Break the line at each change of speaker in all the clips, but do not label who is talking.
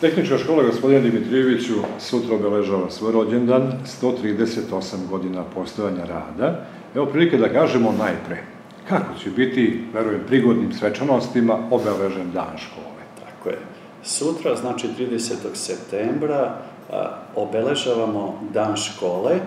Tehnička škola gospodina Dimitrijeviću sutra obeležava svoj rođendan, 138 godina postojanja rada. Evo prilike da kažemo najpre, kako će biti, verujem, prigodnim svečanostima obeležen dan škole?
Tako je. Sutra, znači 30. septembra, obeležavamo dan škole,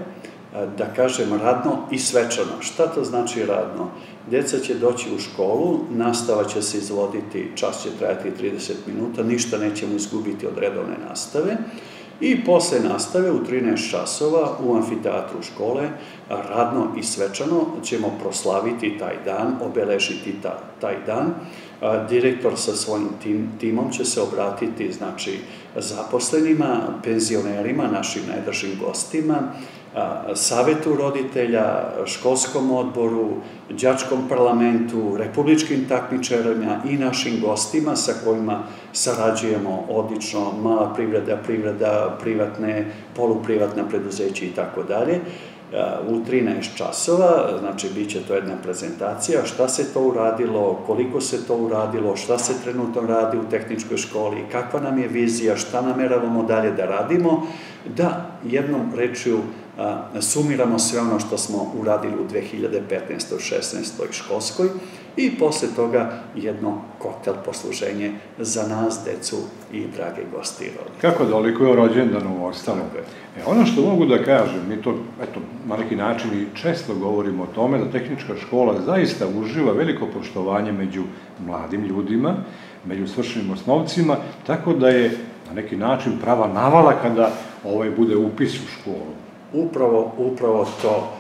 da kažem radno i svečano. Šta to znači radno? Deca će doći u školu, nastava će se izvoditi, čas će trajati 30 minuta, ništa nećemo izgubiti od redovne nastave. I posle nastave u 13 časova u amfiteatru škole, radno i svečano, ćemo proslaviti taj dan, obeležiti ta, taj dan. Direktor sa svojim tim, timom će se obratiti znači, zaposlenima, penzionerima, našim najdržim gostima, savetu roditelja, školskom odboru, đačkom parlamentu, republičkim takmičarima i našim gostima sa kojima sarađujemo odlično, mala privreda, privreda, privatne, poluprivatna preduzeća i tako dalje. U 13 časova, znači bit će to jedna prezentacija, šta se to uradilo, koliko se to uradilo, šta se trenutno radi u tehničkoj školi, kakva nam je vizija, šta nameravamo dalje da radimo, da jednom rečju sumiramo sve ono što smo uradili u 2015-16. školskoj i posle toga jedno koktel posluženje za nas, decu i drage gosti i rodine.
Kako dolikuje rođendan u ostalom? E, ono što mogu da kažem, mi to, eto, na neki način i često govorimo o tome da tehnička škola zaista uživa veliko poštovanje među mladim ljudima, među svršenim osnovcima, tako da je na neki način prava navala kada ovaj bude upis u školu
upravo, upravo to.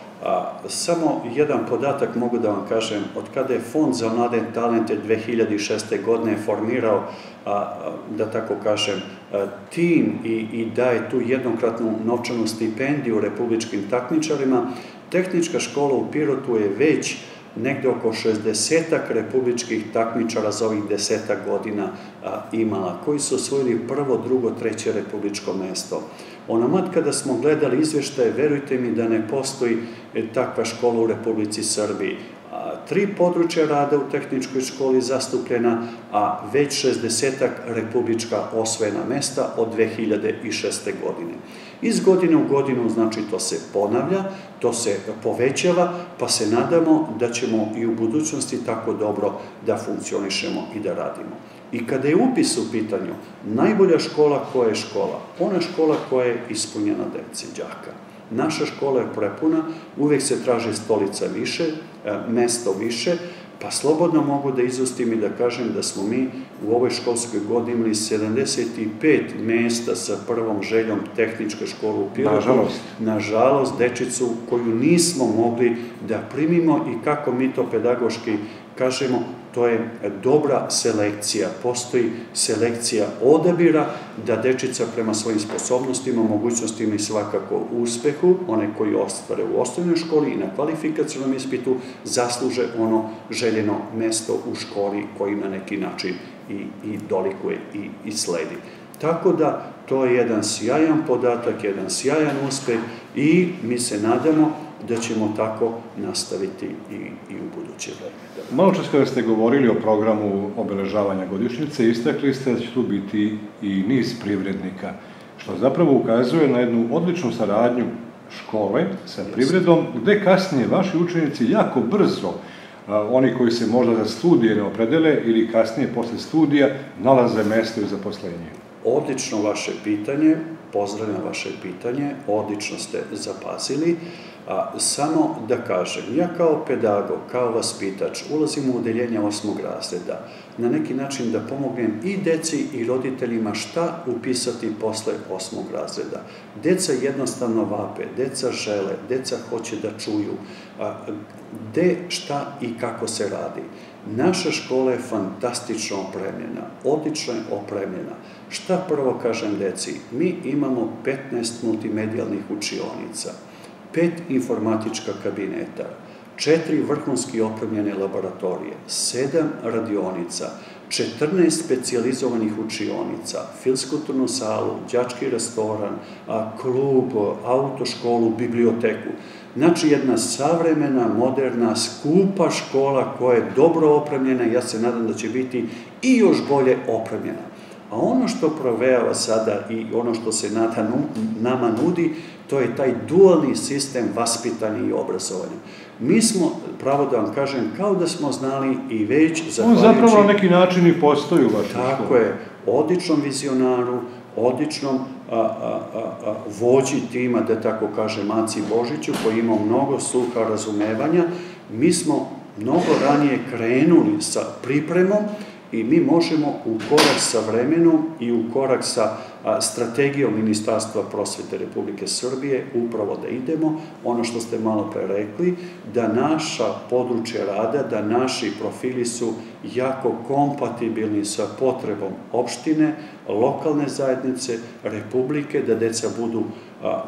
Samo jedan podatak mogu da vam kažem, od kada je Fond za mlade talente 2006. godine formirao, da tako kažem, tim i, i daje tu jednokratnu novčanu stipendiju republičkim takmičarima, tehnička škola u Pirotu je već negde oko 60 republičkih takmičara za ovih desetak godina imala, koji su osvojili prvo, drugo, treće republičko mesto. Onomad kada smo gledali izveštaje, verujte mi da ne postoji e, takva škola u Republici Srbiji. Tri područja rada u tehničkoj školi zastupljena, a već 60 republička osvojena mesta od 2006. godine. Iz godine u godinu, znači, to se ponavlja, to se povećava, pa se nadamo da ćemo i u budućnosti tako dobro da funkcionišemo i da radimo. I kada je upis u pitanju, najbolja škola koja je škola? Ona škola koja je ispunjena deci, džaka. Naša škola je prepuna, uvek se traži stolica više, e, mesto više, pa slobodno mogu da izustim i da kažem da smo mi u ovoj školskoj godini imali 75 mesta sa prvom željom tehničke škole u Pirotu.
Nažalost.
Nažalost, dečicu koju nismo mogli da primimo i kako mi to pedagoški kažemo, to je dobra selekcija. Postoji selekcija odabira da dečica prema svojim sposobnostima, mogućnostima i svakako uspehu, one koji ostvare u osnovnoj školi i na kvalifikacijnom ispitu, zasluže ono željeno mesto u školi koji na neki način i, i dolikuje i, i sledi. Tako da to je jedan sjajan podatak, jedan sjajan uspeh i mi se nadamo da ćemo tako nastaviti i, i u buduće vreme.
Malo čas kada ste govorili o programu obeležavanja godišnjice, istakli ste da će tu biti i niz privrednika, što zapravo ukazuje na jednu odličnu saradnju škole sa privredom, gde kasnije vaši učenici jako brzo oni koji se možda za studije ne opredele ili kasnije posle studija nalaze mesto i zaposlenje.
Odlično vaše pitanje, pozdravljam vaše pitanje, odlično ste zapazili. A, samo da kažem, ja kao pedagog, kao vaspitač, ulazim u udeljenje osmog razreda, na neki način da pomognem i deci i roditeljima šta upisati posle osmog razreda. Deca jednostavno vape, deca žele, deca hoće da čuju gde, šta i kako se radi. Naša škola je fantastično opremljena, odlično je opremljena. Šta prvo kažem deci? Mi imamo 15 multimedijalnih učionica pet informatička kabineta, četiri vrhunski opremljene laboratorije, sedam radionica, 14 specializovanih učionica, filskulturnu salu, đački restoran, klub, autoškolu, biblioteku. Znači jedna savremena, moderna, skupa škola koja je dobro opremljena, ja se nadam da će biti i još bolje opremljena. A ono što provejava sada i ono što se nada, nama nudi, to je taj dualni sistem vaspitanja i obrazovanja. Mi smo, pravo da vam kažem, kao da smo znali i već.
On zapravo na neki način i postoji u vašoj
Tako je, odličnom vizionaru, odličnom vođi tima, da tako kaže, Maci Božiću, koji ima mnogo sluha razumevanja, mi smo mnogo ranije krenuli sa pripremom i mi možemo u korak sa vremenom i u korak sa strategijom Ministarstva prosvete Republike Srbije upravo da idemo, ono što ste malo pre rekli, da naša područja rada, da naši profili su jako kompatibilni sa potrebom opštine, lokalne zajednice, Republike, da deca budu,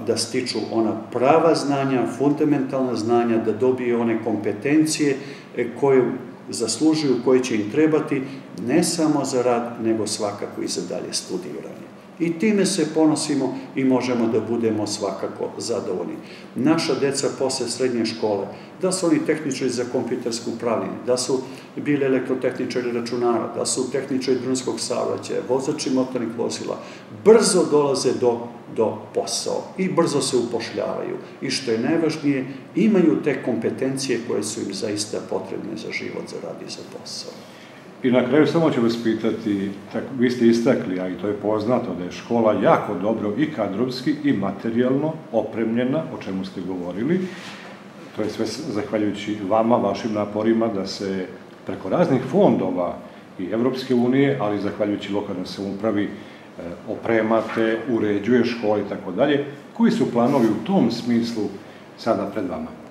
da stiču ona prava znanja, fundamentalna znanja, da dobije one kompetencije e, koje zaslužuju, koje će im trebati, ne samo za rad, nego svakako i za dalje studiranje. I time se ponosimo i možemo da budemo svakako zadovoljni. Naša deca posle srednje škole, da su oni tehničari za kompjutersku upravljanje, da su bili elektrotehničari računara, da su tehničari drunskog savraćaja, vozači motornih vozila, brzo dolaze do, do posao i brzo se upošljavaju. I što je najvažnije, imaju te kompetencije koje su im zaista potrebne za život, za rad i za posao.
I na kraju samo ću vas pitati, tak, vi ste istakli, a i to je poznato, da je škola jako dobro i kadrovski i materijalno opremljena, o čemu ste govorili. To je sve zahvaljujući vama, vašim naporima da se preko raznih fondova i Evropske unije, ali zahvaljujući lokalnoj samoupravi, e, opremate, uređuje škole i tako dalje. Koji su planovi u tom smislu sada pred vama?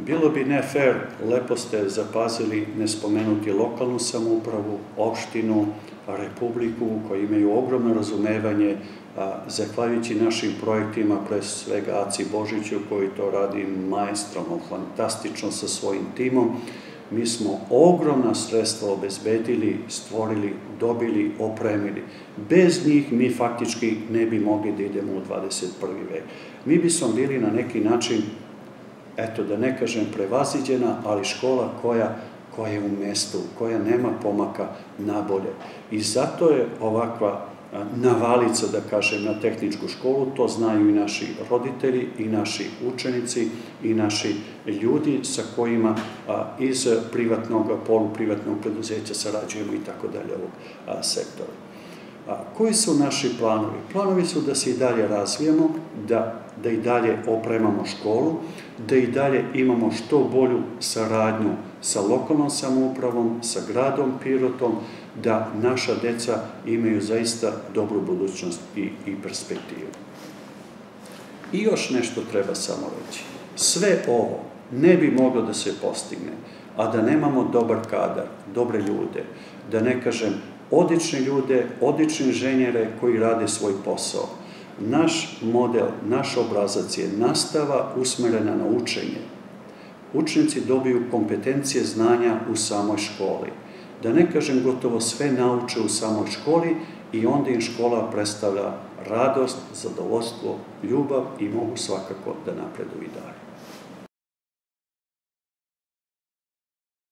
Bilo bi ne fair, lepo ste zapazili, ne spomenuti lokalnu samoupravu, opštinu, republiku, koji imaju ogromno razumevanje, zahvaljujući našim projektima, pre svega Aci Božiću, koji to radi majstromo, fantastično sa svojim timom, mi smo ogromna sredstva obezbedili, stvorili, dobili, opremili. Bez njih mi faktički ne bi mogli da idemo u 21. vek. Mi bi smo bili na neki način eto da ne kažem prevaziđena, ali škola koja, koja je u mestu, koja nema pomaka na bolje. I zato je ovakva navalica, da kažem, na tehničku školu, to znaju i naši roditelji, i naši učenici, i naši ljudi sa kojima iz privatnog, poluprivatnog preduzeća sarađujemo i tako dalje ovog sektora. A, koji su naši planovi? Planovi su da se i dalje razvijemo, da, da i dalje opremamo školu, da i dalje imamo što bolju saradnju sa lokalnom samoupravom, sa gradom Pirotom, da naša deca imaju zaista dobru budućnost i, i perspektivu. I još nešto treba samo reći. Sve ovo ne bi moglo da se postigne, a da nemamo dobar kadar, dobre ljude, da ne kažem odlične ljude, odlične inženjere koji rade svoj posao. Naš model, naš obrazac je nastava usmerena na učenje. Učenici dobiju kompetencije znanja u samoj školi. Da ne kažem gotovo sve nauče u samoj školi i onda im škola predstavlja radost, zadovoljstvo, ljubav i mogu svakako da napredu i dalje.